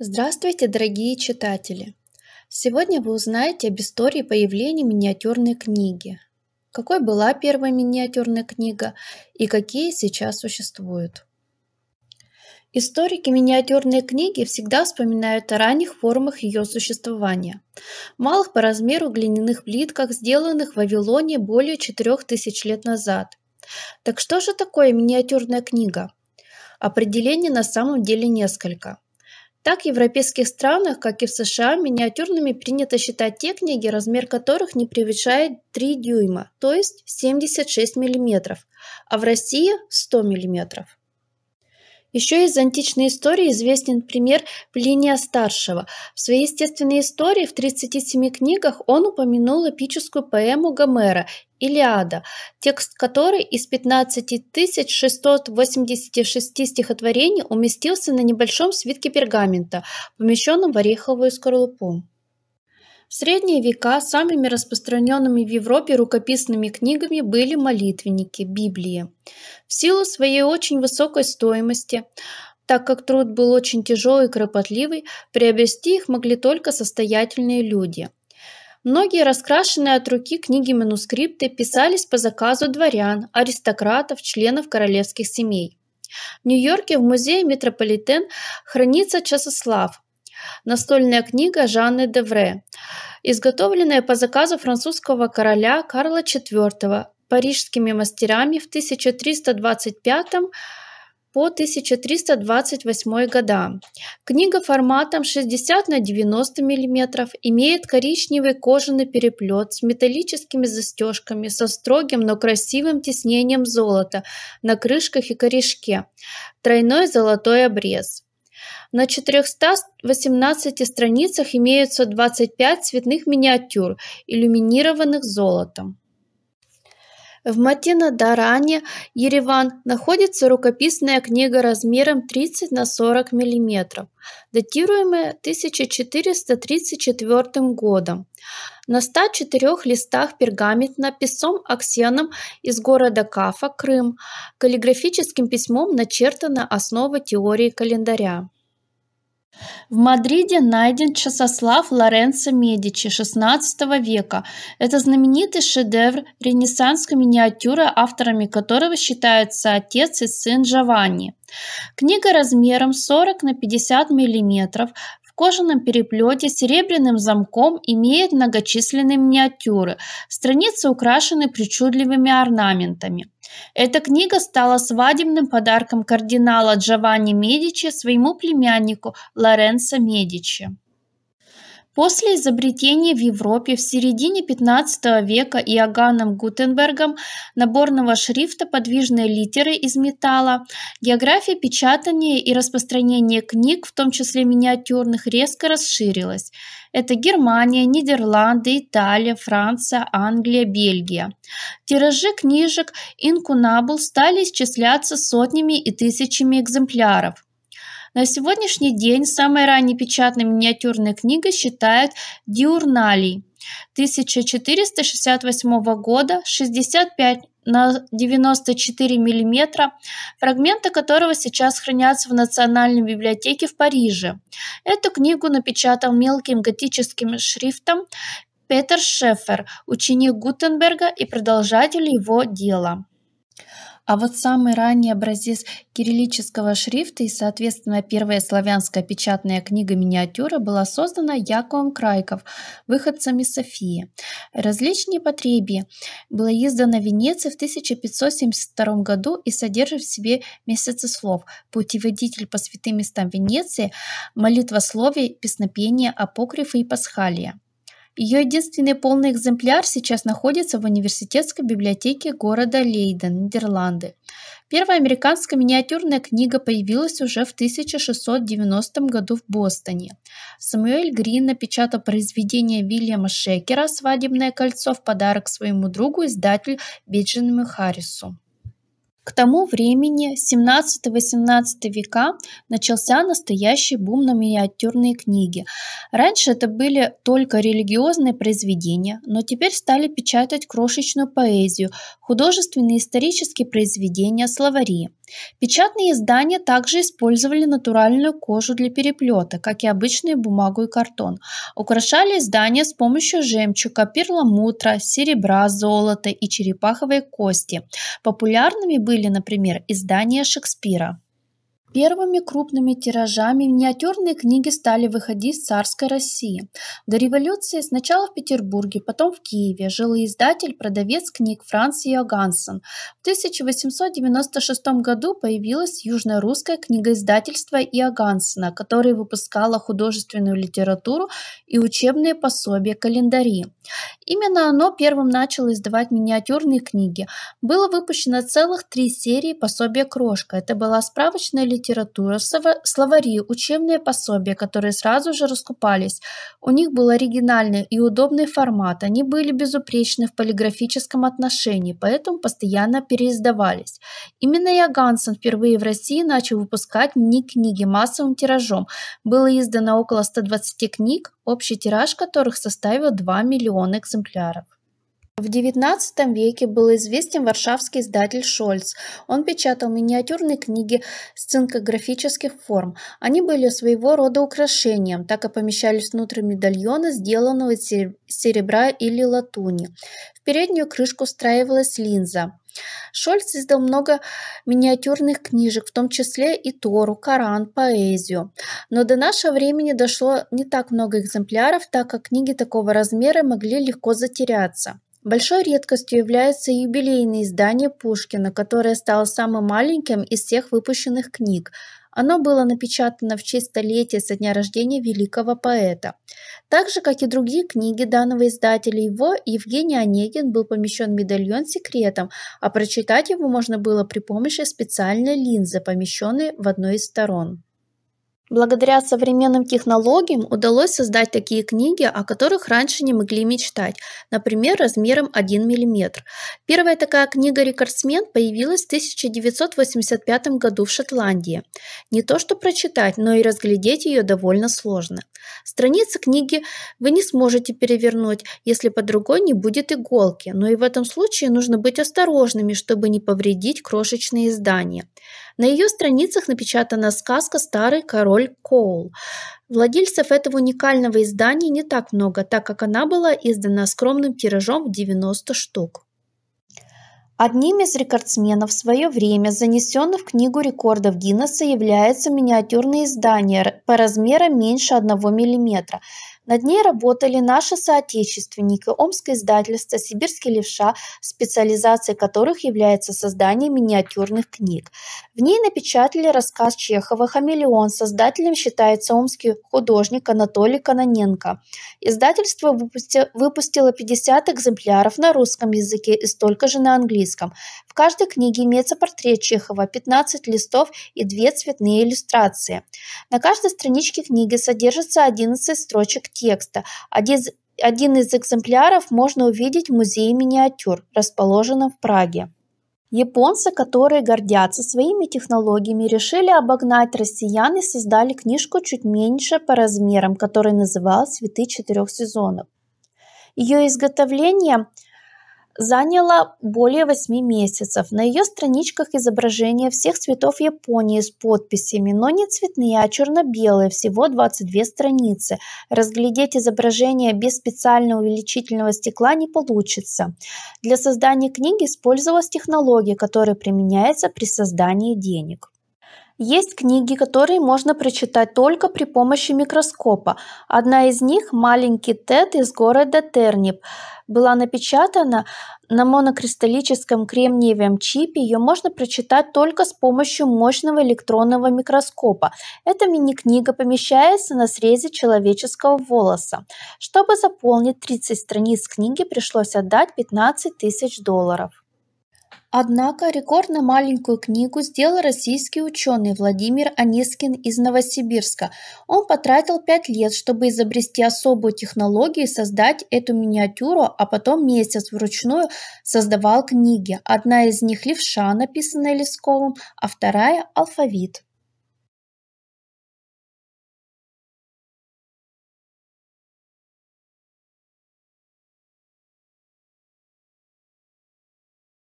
Здравствуйте, дорогие читатели! Сегодня вы узнаете об истории появления миниатюрной книги. Какой была первая миниатюрная книга и какие сейчас существуют. Историки миниатюрной книги всегда вспоминают о ранних формах ее существования. Малых по размеру глиняных плитках, сделанных в Вавилоне более 4000 лет назад. Так что же такое миниатюрная книга? Определений на самом деле несколько – так, в европейских странах, как и в США, миниатюрными принято считать те книги, размер которых не превышает 3 дюйма, то есть 76 мм, а в России 100 мм. Еще из античной истории известен пример Плиния Старшего. В своей естественной истории в 37 книгах он упомянул эпическую поэму Гомера «Илиада», текст которой из 15 686 стихотворений уместился на небольшом свитке пергамента, помещенном в ореховую скорлупу. В средние века самыми распространенными в Европе рукописными книгами были молитвенники, Библии. В силу своей очень высокой стоимости, так как труд был очень тяжелый и кропотливый, приобрести их могли только состоятельные люди. Многие раскрашенные от руки книги-манускрипты писались по заказу дворян, аристократов, членов королевских семей. В Нью-Йорке в музее Метрополитен хранится часослав, настольная книга Жанны Девре, изготовленная по заказу французского короля Карла IV парижскими мастерами в 1325 по 1328 года. Книга форматом 60 на 90 мм имеет коричневый кожаный переплет с металлическими застежками со строгим, но красивым тиснением золота на крышках и корешке, тройной золотой обрез. На 418 страницах имеются 25 цветных миниатюр, иллюминированных золотом. В Матина-Даране, Ереван, находится рукописная книга размером 30 на 40 мм, датируемая 1434 годом. На 104 листах пергамента писцом Аксеном из города Кафа, Крым, каллиграфическим письмом начертана основа теории календаря. В Мадриде найден часослав Лоренцо Медичи XVI века. Это знаменитый шедевр ренессансской миниатюры, авторами которого считаются отец и сын Джованни. Книга размером 40 на 50 мм, в кожаном переплете с серебряным замком имеет многочисленные миниатюры. Страницы украшены причудливыми орнаментами. Эта книга стала свадебным подарком кардинала Джованни Медичи своему племяннику Лоренцо Медичи. После изобретения в Европе в середине XV века Иоганном Гутенбергом наборного шрифта подвижной литеры из металла, география печатания и распространения книг, в том числе миниатюрных, резко расширилась. Это Германия, Нидерланды, Италия, Франция, Англия, Бельгия. Тиражи книжек Инкунабл стали исчисляться сотнями и тысячами экземпляров. На сегодняшний день самой ранней печатной миниатюрной книгой считают Диурналий 1468 года 65 на 94 мм, фрагменты которого сейчас хранятся в Национальной библиотеке в Париже. Эту книгу напечатал мелким готическим шрифтом Петер Шефер, ученик Гутенберга и продолжатель его дела. А вот самый ранний образец кириллического шрифта и, соответственно, первая славянская печатная книга-миниатюра была создана Яковом Крайков, выходцем из Софии. Различные потребия было издано в Венеции в 1572 году и содержит в себе месяцы слов, путеводитель по святым местам Венеции, молитвословие, песнопение, апокрифы и пасхалия. Ее единственный полный экземпляр сейчас находится в университетской библиотеке города Лейден, Нидерланды. Первая американская миниатюрная книга появилась уже в 1690 году в Бостоне. Самуэль Грин напечатал произведение Вильяма Шекера «Свадебное кольцо» в подарок своему другу, издателю Беджиному Харрису. К тому времени, 17-18 века, начался настоящий бум на миниатюрные книги. Раньше это были только религиозные произведения, но теперь стали печатать крошечную поэзию, художественные исторические произведения, словари. Печатные издания также использовали натуральную кожу для переплета, как и обычную бумагу и картон. Украшали издания с помощью жемчуга, перламутра, серебра, золота и черепаховой кости. Популярными были, например, издания Шекспира. Первыми крупными тиражами миниатюрные книги стали выходить в царской России. До революции сначала в Петербурге, потом в Киеве жил издатель, продавец книг Франц Йоганссон. В 1896 году появилось южно-русское книгоиздательство Иоганссона, которое выпускало художественную литературу и учебные пособия, календари. Именно оно первым начало издавать миниатюрные книги. Было выпущено целых три серии пособия «Крошка». Это была справочная литература литература, словари, учебные пособия, которые сразу же раскупались. У них был оригинальный и удобный формат, они были безупречны в полиграфическом отношении, поэтому постоянно переиздавались. Именно Ягансен впервые в России начал выпускать мини-книги массовым тиражом. Было издано около 120 книг, общий тираж которых составил 2 миллиона экземпляров. В XIX веке был известен варшавский издатель Шольц. Он печатал миниатюрные книги сцинкографических форм. Они были своего рода украшением, так и помещались внутрь медальона, сделанного из серебра или латуни. В переднюю крышку встраивалась линза. Шольц издал много миниатюрных книжек, в том числе и Тору, Коран, поэзию. Но до нашего времени дошло не так много экземпляров, так как книги такого размера могли легко затеряться. Большой редкостью является юбилейное издание Пушкина, которое стало самым маленьким из всех выпущенных книг. Оно было напечатано в честь столетия со дня рождения великого поэта. Так же, как и другие книги данного издателя, его Евгений Онегин был помещен медальон секретом, а прочитать его можно было при помощи специальной линзы, помещенной в одной из сторон. Благодаря современным технологиям удалось создать такие книги, о которых раньше не могли мечтать, например, размером 1 мм. Первая такая книга «Рекордсмен» появилась в 1985 году в Шотландии. Не то что прочитать, но и разглядеть ее довольно сложно. Страницы книги вы не сможете перевернуть, если под другой не будет иголки, но и в этом случае нужно быть осторожными, чтобы не повредить крошечные издания. На ее страницах напечатана сказка «Старый король Коул». Владельцев этого уникального издания не так много, так как она была издана скромным тиражом в 90 штук. Одним из рекордсменов в свое время, занесенных в Книгу рекордов Гиннесса, является миниатюрное издание по размерам меньше 1 мм, над ней работали наши соотечественники, Омское издательство, Сибирский левша, специализацией которых является создание миниатюрных книг. В ней напечатали рассказ Чехова «Хамелеон». Создателем считается омский художник Анатолий Каноненко. Издательство выпустило 50 экземпляров на русском языке и столько же на английском. В каждой книге имеется портрет Чехова, 15 листов и две цветные иллюстрации. На каждой страничке книги содержится 11 строчек текста. Один, один из экземпляров можно увидеть в музее миниатюр, расположенном в Праге. Японцы, которые гордятся своими технологиями, решили обогнать россиян и создали книжку чуть меньше по размерам, которая называлась «Цветы четырех сезонов». Ее изготовление заняло более 8 месяцев. На ее страничках изображения всех цветов Японии с подписями, но не цветные, а черно-белые, всего 22 страницы. Разглядеть изображение без специального увеличительного стекла не получится. Для создания книги использовалась технология, которая применяется при создании денег. Есть книги, которые можно прочитать только при помощи микроскопа. Одна из них «Маленький Тед из города Тернип» была напечатана на монокристаллическом кремниевом чипе. Ее можно прочитать только с помощью мощного электронного микроскопа. Эта мини-книга помещается на срезе человеческого волоса. Чтобы заполнить 30 страниц книги, пришлось отдать 15 тысяч долларов. Однако рекордно маленькую книгу сделал российский ученый Владимир Анискин из Новосибирска. Он потратил пять лет, чтобы изобрести особую технологию и создать эту миниатюру, а потом месяц вручную создавал книги. Одна из них «Левша», написанная Лесковым, а вторая «Алфавит».